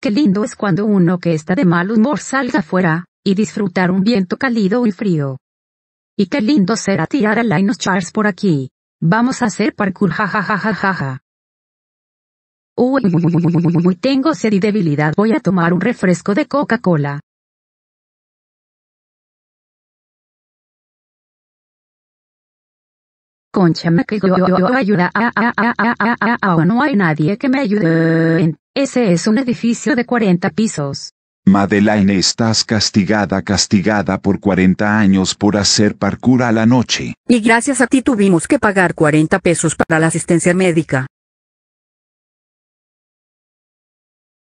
Qué lindo es cuando uno que está de mal humor salga afuera, y disfrutar un viento cálido y frío. Y qué lindo será tirar a Linus Charles por aquí. Vamos a hacer parkour jajajajaja. Uy, uy, uy, uy, tengo sed y debilidad. Voy a tomar un refresco de Coca-Cola. Conchame que yo, yo, yo ayuda a, a, a, a, a, a, a, no hay nadie que me ayude. Ese es un edificio de 40 pisos. Madeleine estás castigada castigada por 40 años por hacer parkour a la noche. Y gracias a ti tuvimos que pagar 40 pesos para la asistencia médica.